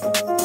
Podcast.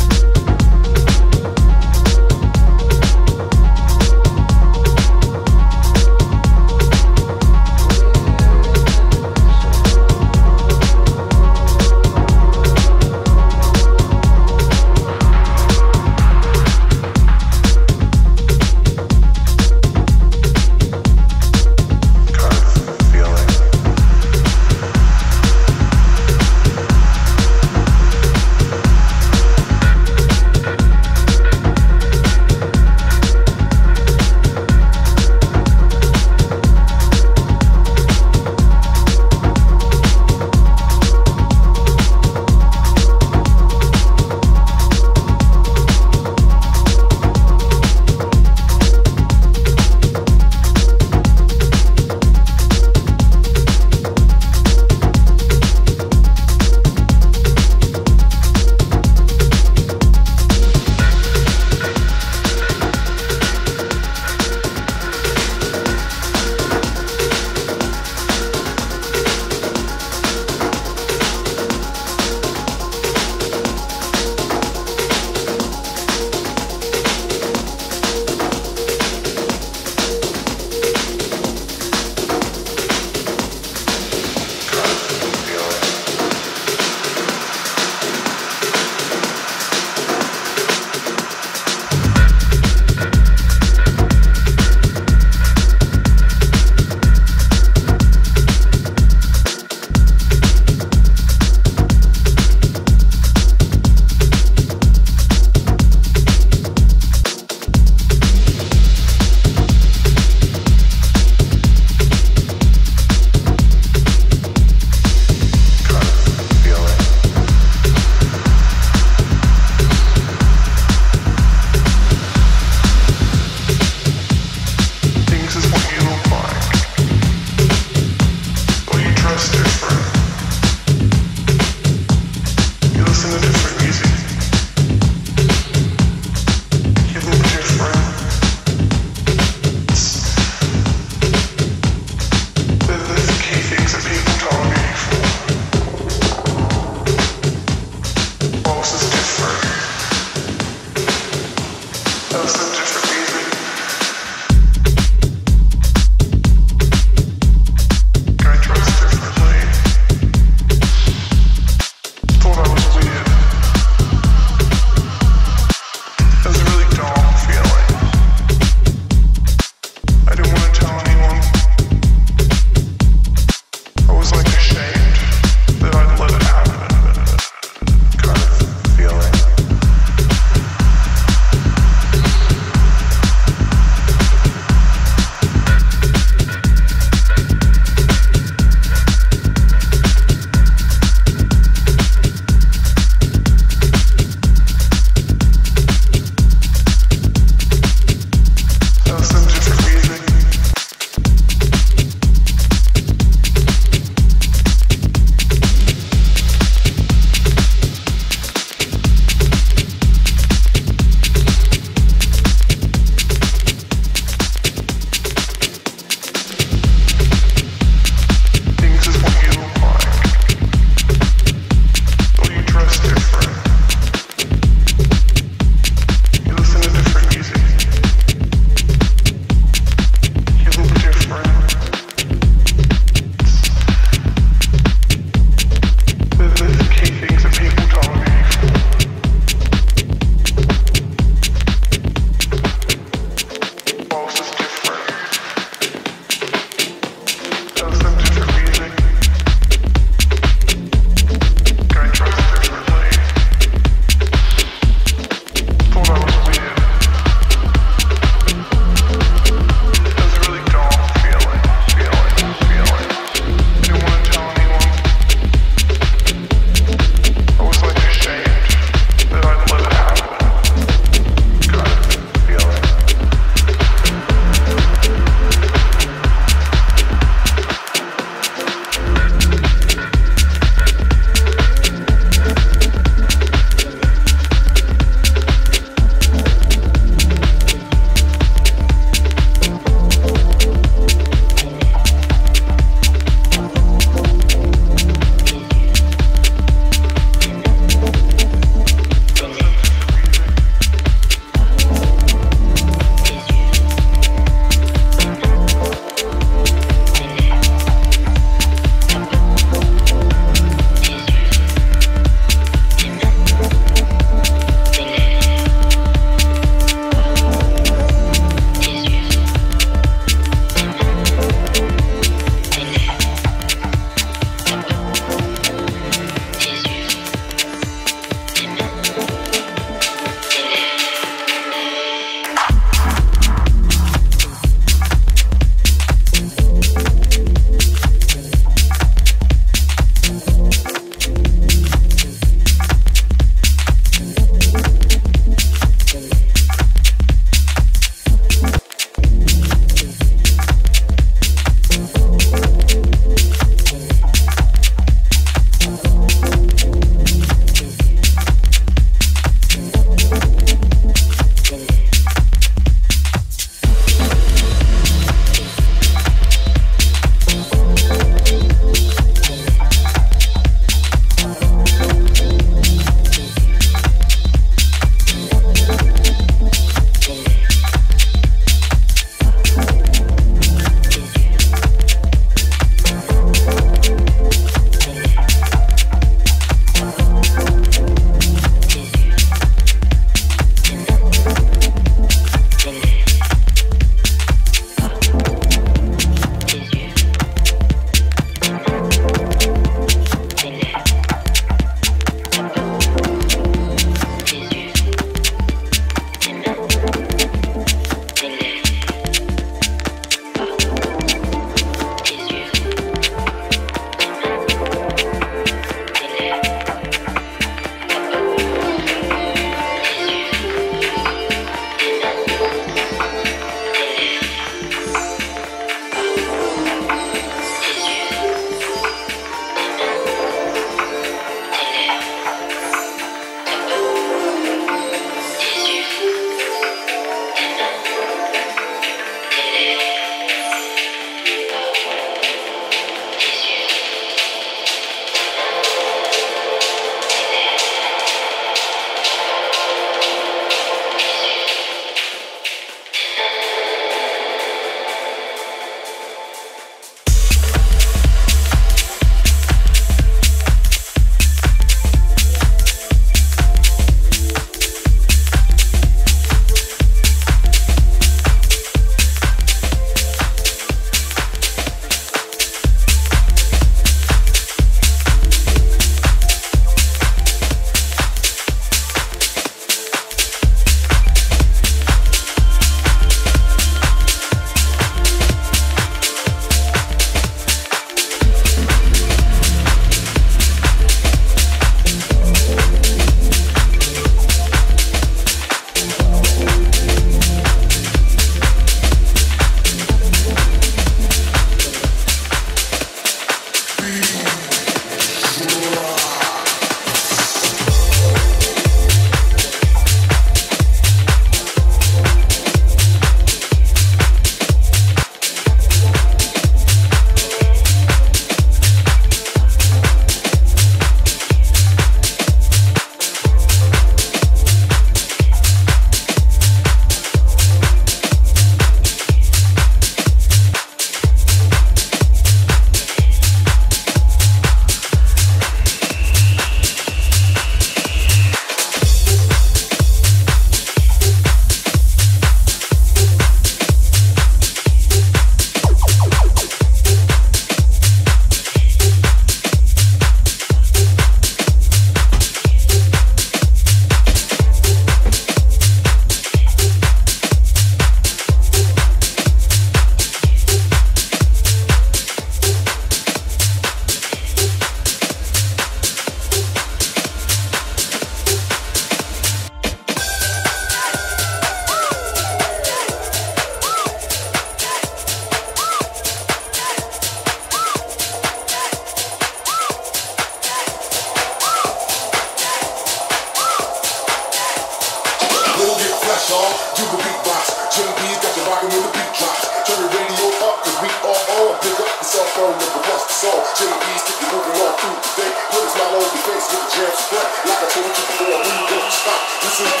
Beatbox. Jimmy B's got you rocking when the beat drops. Turn the radio up, cause we are on. Pick up the cell phone and request the song. Jimmy B's keep you moving on through the day. Put a smile on your face with the jam spread. Like I told you before, we don't stop. This is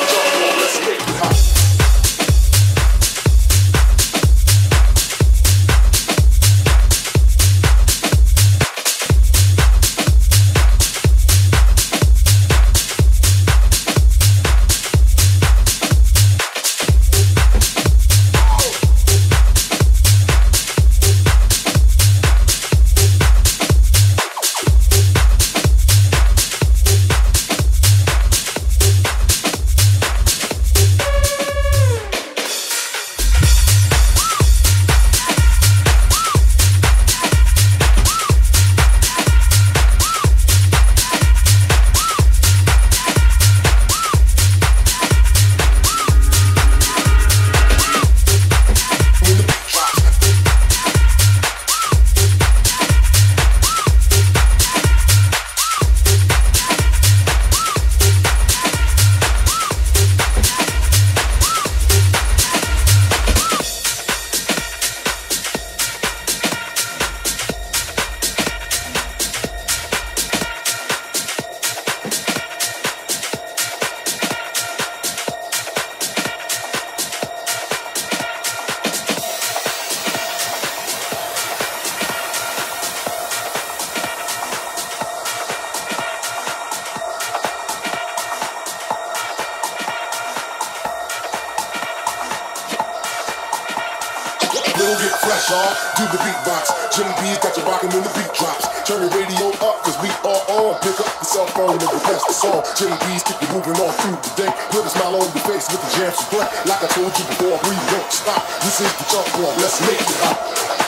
still get fresh off. Do the beatbox. Jim B's got you rocking when the beat drops. Turn the radio up, cause we are on. Pick up the cell phone and request the song. Jim B's keep you moving on through the day. Put a smile on your face with the jams to play. Like I told you before, we don't stop. This is the jump ball. Let's make it up.